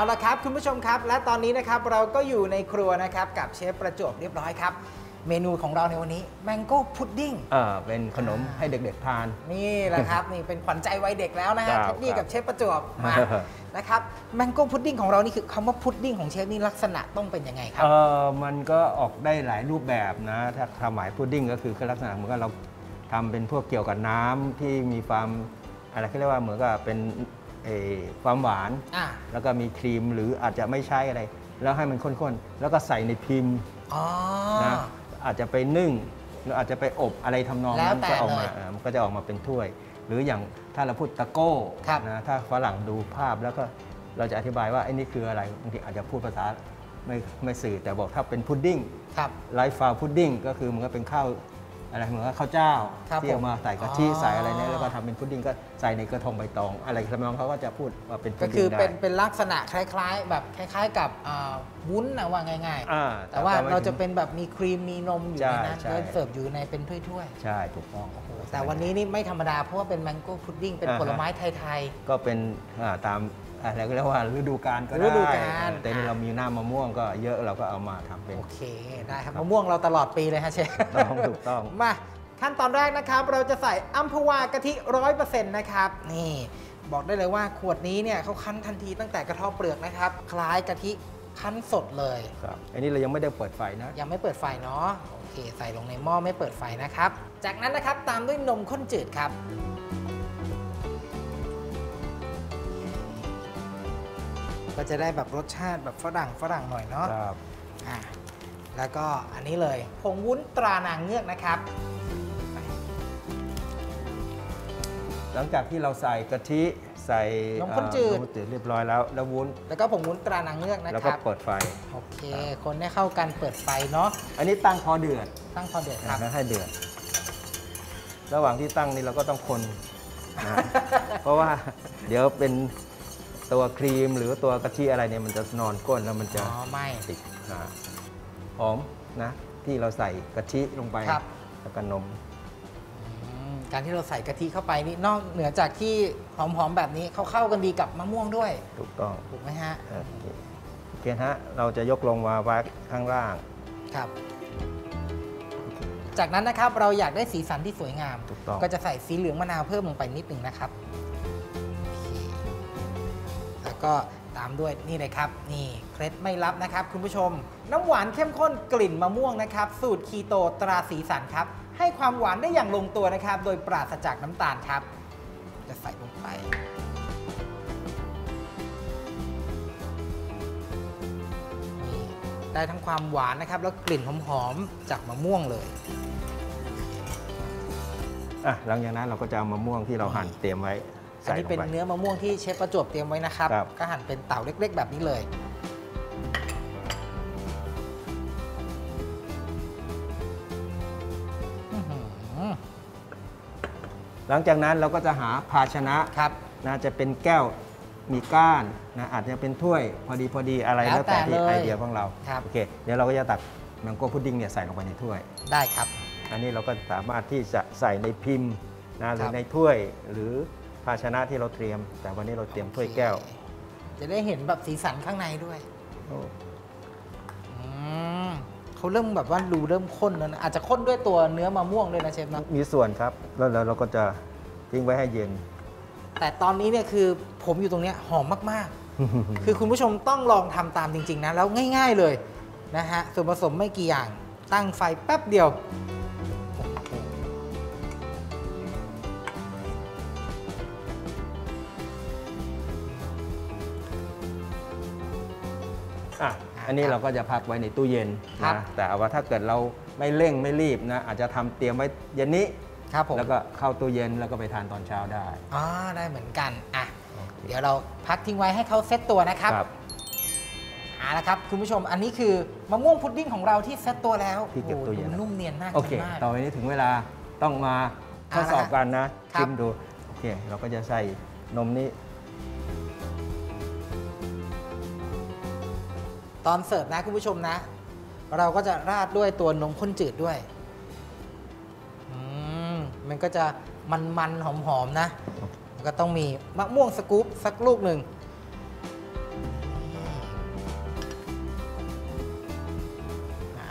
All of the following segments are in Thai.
เอาละครับ คุณผู้ชมครับ และตอนนี้นะครับเราก็อยู่ในครัวนะครับกับเชฟประจวบเรียบร้อยครับ เมนูของเราในวันนี้ mango puddingอ่าเป็นขนมให้เด็กๆทาน นี่แหละครับนี่เป็นขวัญใจวัยเด็กแล้วนะฮะครับ เทดดี้ครับกับเชฟประจวบมานะครับ mango pudding ของเรานี่คือคำว่าพุดดิ้งของเชฟนี่ลักษณะต้องเป็นยังไงครับ เออมันก็ออกได้หลายรูปแบบนะ ถ้าความหมายพุดดิ้งก็คือลักษณะเหมือนกับเราทำเป็นพวกเกี่ยวกับน้ำที่มีความอะไรเขาเรียกว่าเหมือนกับเป็นเอ่อ ความหวานอ่าแล้วก็มีครีมหรืออาจจะไม่ใช่อะไร แล้วให้มันข้นๆ แล้วก็ใส่ในพิมพ์อ๋อนะอาจจะไปนึ่งหรืออาจจะไปอบอะไรทำนองแล้วนั้นแต่ก็ออกมาเลยอ่ามันก็จะออกมาเป็นถ้วย หรืออย่างถ้าเราพูดตะโก้ครับนะถ้าฝรั่งดูภาพแล้วก็เราจะอธิบายว่าไอ้นี่คืออะไรบางทีอาจจะพูดภาษาไม่ไม่สื่อแต่บอกถ้าเป็นพุดดิ้งครับ rice flour pudding ก็คือมันก็เป็นข้าว อะไรเหมือนกับข้าวเจ้าครับที่เอามาใส่กะทิผมใส่อะไรเนี่ยอ๋อ แล้วก็ทำเป็นพุดดิ้งก็ใส่ในกระทงใบตอง อะไรทำนองเขาก็จะพูดว่าเป็นพุก็ดคืดิ้องได้เป็นเป็นลักษณะคล้ายๆ แบบคล้าย ๆ กับอ่าวุ้นนะว่าง่าย อ่าๆแต่ว่าไม่เราถึงจะเป็นแบบมีครีมมีนมอยู่ในนั้นใช่ใช่ แล้วเสิร์ฟอยู่ในเป็นถ้วยใช่ถูกต้องๆแต่วันนี้นี่ไม่ธรรมดาเพราะว่าเป็นแมงโก้พุดดิ้งเป็นอ่าฮะ ผลไม้ไทย ก็เป็นอ่าตาม อะไรก็เรียกว่าฤดูกาลก็ได้ฤดูกาล แต่นี่เรามีหน้ามะม่วงก็เยอะเราก็เอามาทำเป็นๆโอเคได้ครับมะม่วงเราตลอดปีเลยฮะเชฟต้องถูกต้องมาขั้นตอนแรกนะครับเราจะใส่อัมพวากะทิร้อยเปอร์เซ็นต์นะครับนี่บอกได้เลยว่าขวดนี้เนี่ยเขาคั้นทันทีตั้งแต่กระเทาะเปลือกนะครับ คล้ายกะทิคั้นสดเลยครับอันนี้เรายังไม่ได้เปิดไฟนะ ยังไม่เปิดไฟเนาะโอเค ใส่ลงในหม้อไม่เปิดไฟนะครับ จากนั้นนะครับตามด้วยนมข้นจืดครับ ก็จะได้แบบรสชาติแบบฝรั่งฝรั่งหน่อยเนาะครับอะแล้วก็อันนี้เลยผงวุ้นตรานางเงือกนะครับ หลังจากที่เราใส่กะทิใส่นมข้นจืดเอ่อนมข้นจืดเรียบร้อยแล้ว แล้ววุ้น แล้วก็ผงวุ้นตรานางเงือกนะแล้วคก็รับเปิดไฟ โอเค คนให้เข้ากันเปิดไฟเนาะอันนี้ตั้งพอเดือด ตั้งพอเดือดครับนะให้เดือด ระหว่างที่ตั้งนี่เราก็ต้องคนนะเพราะว่าเดี๋ยวเป็น ตัวครีมหรือตัวกะทิอะไรเนี่ยมันจะนอนก้นแล้วมันจะอ๋อไม่ ติดอ่าหอมนะที่เราใส่กะทิลงไปครับ แล้วก็นม อืมการที่เราใส่กะทิเข้าไปนี่นอกเหนือจากที่หอมๆแบบนี้เขาเข้ากันดีกับมะม่วงด้วยถูกต้องถูกไหมฮะโอเคโอเคฮะเราจะยกลงมาไว้ข้างล่าง ครับ จากนั้นนะครับเราอยากได้สีสันที่สวยงาม ถูกต้อง ก็จะใส่สีเหลืองมะนาวเพิ่มลงไปนิดหนึ่งนะครับโอเคแล้ว ก็ตามด้วยนี่เลยครับ นี่เคล็ดไม่ลับนะครับ คุณผู้ชม น้ำหวานเข้มข้นกลิ่นมะม่วงนะครับ สูตรคีโตตราสีสันครับ ให้ความหวานได้อย่างลงตัวนะครับ โดยปราศจากน้ำตาลครับ จะใส่ลงไปได้ทั้งความหวานนะครับ แล้วกลิ่นหอมๆจากมะม่วงเลยอะหลังจากนั้นเราก็จะเอามะม่วงที่เราหั่นเตรียมไว้ อันใส่นี้ลเป็นงไปเนื้อมะม่วงที่เชฟประจวบเตรียมไว้นะครับครับก็หั่นเป็นเต่าเล็ก ๆ แบบนี้เลยอื้อหือหลังจากนั้นเราก็จะหาภาชนะครับนะจะเป็นแก้วมีก้านนะอาจจะเป็นถ้วยพอดีพอดีอะไรแล้วแล้วแต่ที่แต่เลยไอเดียของเราครับโอเคเดี๋ยวเราก็จะตักแมงโก้พุดดิ้งเนี่ยใส่ลงไปในถ้วยได้ครับ อันนี้เราก็สามารถที่จะใส่ในพิมพ์นะหรืครัอบในถ้วยหรือ ภาชนะที่เราเตรียม แต่วันนี้เราเตรียมถ้วยแก้ว จะได้เห็นแบบสีสันข้างในด้วยโอ้อืมเขาเริ่มแบบว่าดูเริ่มข้นแล้วนะอาจจะข้นด้วยตัวเนื้อมะม่วงด้วยนะเชฟนะมีส่วนครับ แล้วแล้วเราก็จะทิ้งไว้ให้เย็น แต่ตอนนี้เนี่ยคือผมอยู่ตรงเนี้ยหอมมากๆ คือคุณผู้ชมต้องลองทำตามจริง ๆนะแล้วง่าย ๆเลยนะฮะส่วนผสมไม่กี่อย่างตั้งไฟแป๊บเดียว อะอันนี้เราก็จะพักไว้ในตู้เย็นครับนะแต่เอาว่าถ้าเกิดเราไม่เร่งไม่รีบนะอาจจะทำเตรียมไว้เย็นนี้ ครับผมแล้วก็เข้าตู้เย็นแล้วก็ไปทานตอนเช้าได้อ่าได้เหมือนกันอะเดี๋ยวเราพักทิ้งไว้ให้เขาเซตตัวนะครับครับเอาละครับคุณผู้ชมอันนี้คือมะม่วงพุดดิ้งของเราที่เซตตัวแล้วที่เก็บตัวเย็นโอ้โหดูนุ่มเนียนมากโอเคกินมาก ต่อไปนี้ถึงเวลาต้องมาทดสอบกันนะครับชิมดู โอเค เราก็จะใส่นมนี้ ตอนเสิร์ฟนะคุณผู้ชมนะ เราก็จะราดด้วยตัวนมข้นจืดด้วยมมันก็จะมันๆหอมๆนะแล้วก็ต้องมีมะม่วงสกู๊ปสักลูกหนึ่ง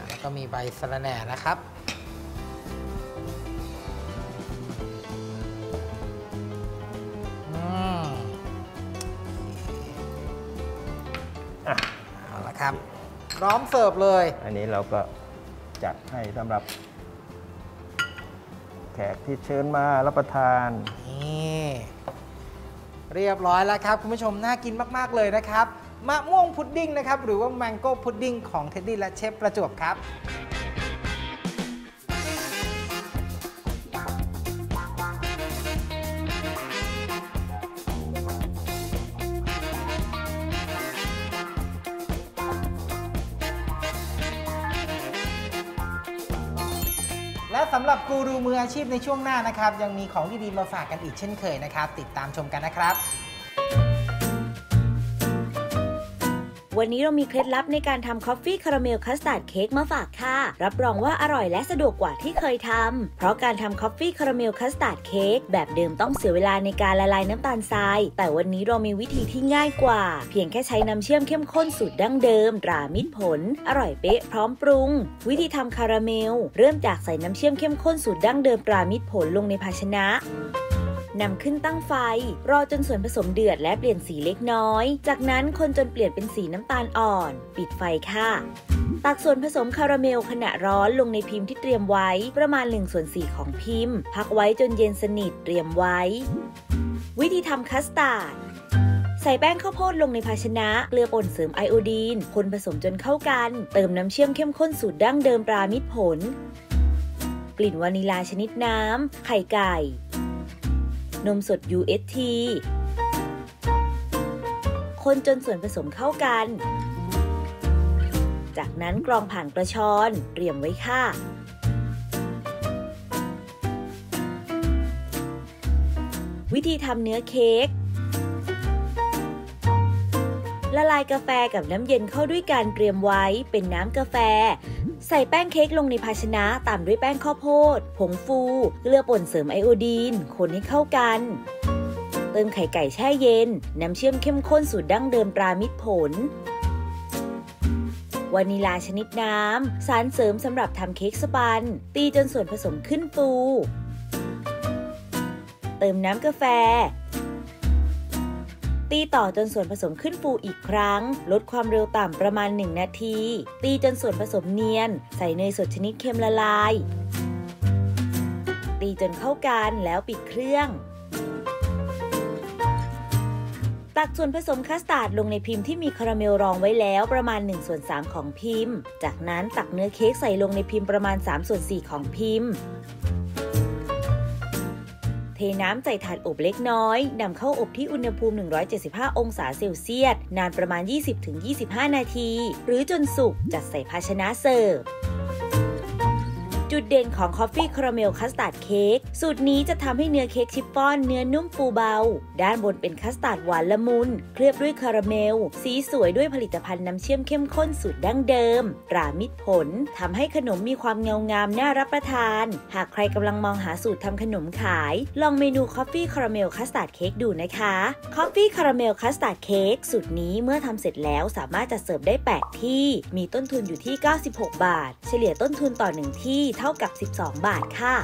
แล้วก็มีใบสะระแหน่นะครับ พร้อมเสิร์ฟเลย อันนี้เราก็จัดให้สำหรับ แขกที่เชิญมารับประทาน นี่เรียบร้อยแล้วครับ คุณผู้ชมน่ากินมาก ๆ เลยนะครับ มะม่วงพุดดิ้งนะครับ หรือว่า mango pudding ของเท็ดดี้และเชฟประจวบครับ และสำหรับกูรูมืออาชีพในช่วงหน้านะครับ ยังมีของดีๆมาฝากกันอีกเช่นเคยนะครับ ติดตามชมกันนะครับ วันนี้เรามีเคล็ดลับในการทำ coffee caramel custard cake มาฝากค่ะ รับรองว่าอร่อยและสะดวกกว่าที่เคยทำ เพราะการทำ coffee caramel custard cake แบบเดิมต้องเสียเวลาในการละลายน้ำตาลทราย แต่วันนี้เรามีวิธีที่ง่ายกว่า เพียงแค่ใช้น้ำเชื่อมเข้มข้นสูตรดั้งเดิมตรามิตรผล อร่อยเป๊ะพร้อมปรุง วิธีทำคาราเมล เริ่มจากใส่น้ำเชื่อมเข้มข้นสูตรดั้งเดิมตรามิตรผลลงในภาชนะ นำขึ้นตั้งไฟ รอจนส่วนผสมเดือดและเปลี่ยนสีเล็กน้อย จากนั้นคนจนเปลี่ยนเป็นสีน้ำตาลอ่อน ปิดไฟค่ะ ตักส่วนผสมคาราเมลขณะร้อนลงในพิมพ์ที่เตรียมไว้ประมาณ1ส่วน4ของพิมพ์ พักไว้จนเย็นสนิทเตรียมไว้ วิธีทำคัสตาร์ดใส่แป้งข้าวโพดลงในภาชนะ เกลือป่นเสริมไอโอดีน คนผสมจนเข้ากัน เติมน้ำเชื่อมเข้มข้นสูตรดั้งเดิมปรามิตรผล กลิ่นวานิลาชนิดน้ำ ไข่ไก่ นมสด UST คนจนส่วนผสมเข้ากัน จากนั้นกรองผ่านกระชอนเตรียมไว้ค่ะวิธีทำเนื้อเค้ก ละลายกาแฟกับน้ำเย็นเข้าด้วยกันเตรียมไว้เป็นน้ำกาแฟ ใส่แป้งเค้กลงในภาชนะตามด้วยแป้งข้าวโพด ผงฟู เกลือป่นเสริมไอโอดีน คนให้เข้ากัน เติมไข่ไก่แช่เย็น น้ำเชื่อมเข้มข้นสูตรดั้งเดิมปรามิตรผลวานิลาชนิดน้ำ สารเสริมสำหรับทำเค้กสปัน ตีจนส่วนผสมขึ้นฟู เติมน้ำกาแฟ ตีต่อจนส่วนผสมขึ้นฟูอีกครั้ง ลดความเร็วต่ำประมาณ 1 นาที ตีจนส่วนผสมเนียน ใส่เนยสดชนิดเค็มละลาย ตีจนเข้ากันแล้วปิดเครื่องตักส่วนผสมคัสตาร์ดลงในพิมพ์ที่มีคาราเมลรองไว้แล้วประมาณ1ส่วน3ของพิมพ์ จากนั้นตักเนื้อเค้กใส่ลงในพิมพ์ประมาณ3ส่วน4ของพิมพ์ เทน้ำใส่ถาดอบเล็กน้อยนำเข้าอบที่อุณหภูมิ 175 องศาเซลเซียส นานประมาณ 20-25 นาที หรือจนสุกจัดใส่ภาชนะเสิร์ฟ จุดเด่นของ Coffee Caramel Custard Cake สูตรนี้จะทำให้เนื้อเค้กชิฟฟ่อนเนื้อนุ่มฟูเบา ด้านบนเป็นคัสตาร์ดหวานละมุน เคลือบด้วยคาราเมล สีสวยด้วยผลิตภัณฑ์น้ำเชื่อมเข้มข้นสูตรดั้งเดิมตรามิตรผลทำให้ขนมมีความเงางามน่ารับประทาน หากใครกำลังมองหาสูตรทำขนมขาย ลองเมนู Coffee Caramel Custard Cake ดูนะคะ Coffee Caramel Custard Cake สูตรนี้เมื่อทำเสร็จแล้วสามารถจัดเสิร์ฟได้ 8 ที่ มีต้นทุนอยู่ที่ 96 บาท เฉลี่ยต้นทุนต่อ 1 ที่เท่ากับ 12 บาทค่ะ